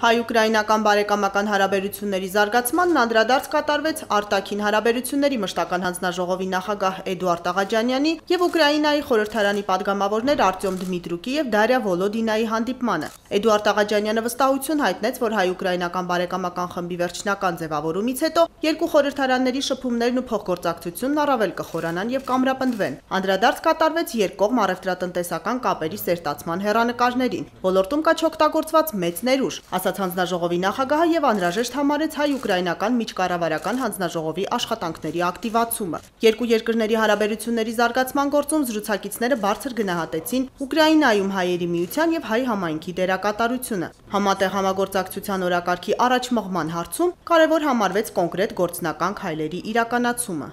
Հայ-ուկրաինական բարեկամական հարաբերությունների զարգացմանն անդրադարձ կատարվեց արտաքին հարաբերությունների մշտական հանձնաժողովի նախագահ Էդուարդ Աղաջանյանի եւ Ուկրաինայի խորհրդարանի падգամավորներ Արտյոմ Դմիտրուկի եւ Դարիա Վոլոդինայի հանդիպմանը։ Էդուարդ Աղաջանյանը վստահություն հայտնեց, որ հայ-ուկրաինական բարեկամական խմբի վերջնական ձևավորումից հետո երկու խորհրդարանների շփումներն ու փոխգործակցությունն առավել կխորանան եւ կամրապնդվեն։ Անդրադարձ կատարվեց երկկողմ առևտրատնտեսական կապերի սերտացման հերանեկարներին։ Ոլորտում կա չօգտագործված մեծ ներուժ, ասաց հանձնաժողովի նախագահը եւ անհրաժեշտ համարեց հայ-ուկրաինական միջկառավարական հանձնաժողովի աշխատանքների ակտիվացումը։ Երկու երկրների հարաբերությունների զարգացման գործում զրուցակիցները բարձր գնահատեցին Ուկրաինայում հայերի միության եւ հայ համայնքի դերակատարությունը։ Համատեղ համագործակցության օրակարգի առաջ մղման հարցում կարևոր համարվեց կոնկրետ գործնական քայլերի իրականացումը։